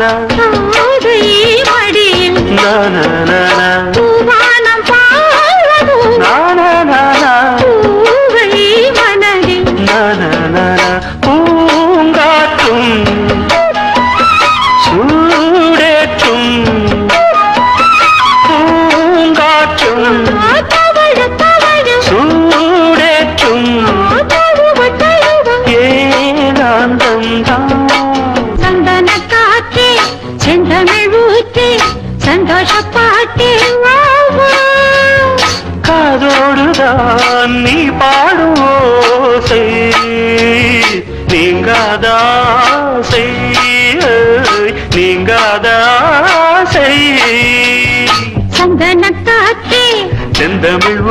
நானா? நானா? ஊற்றே சந்தோஷ பாட்டே. காதோடுதான் நீ பாடும் ஓசை நீங்காதாசை நீங்காதாசை சந்தன காற்றே செந்தமிழ்